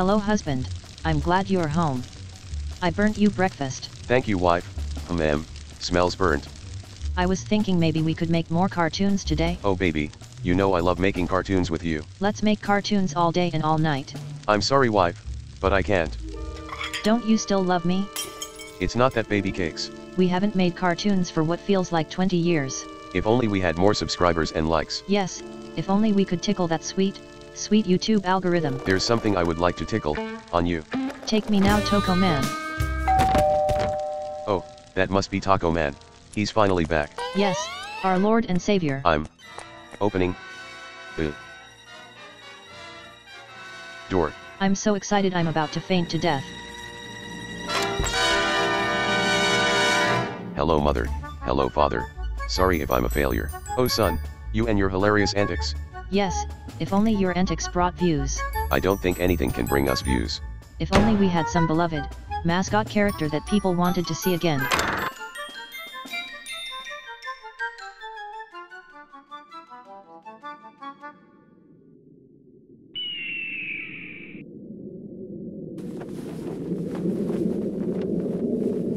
Hello husband, I'm glad you're home. I burnt you breakfast. Thank you wife. Hmm, smells burnt. I was thinking maybe we could make more cartoons today. Oh baby, you know I love making cartoons with you. Let's make cartoons all day and all night. I'm sorry wife, but I can't. Don't you still love me? It's not that baby cakes. We haven't made cartoons for what feels like 20 years. If only we had more subscribers and likes. Yes, if only we could tickle that sweet, sweet YouTube algorithm. There's something I would like to tickle, on you. Take me now Toco Man. Oh, that must be Taco Man. He's finally back. Yes, our Lord and Savior. I'm opening the door. I'm so excited I'm about to faint to death. Hello mother, hello father. Sorry if I'm a failure. Oh son, you and your hilarious antics. Yes, if only your antics brought views. I don't think anything can bring us views. If only we had some beloved, mascot character that people wanted to see again.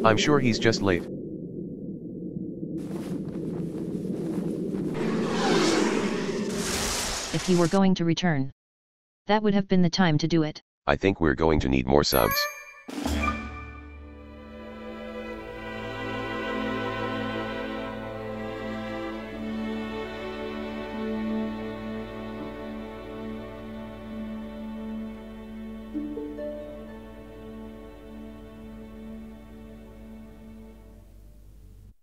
I'm sure he's just late. If he were going to return. That would have been the time to do it. I think we're going to need more subs.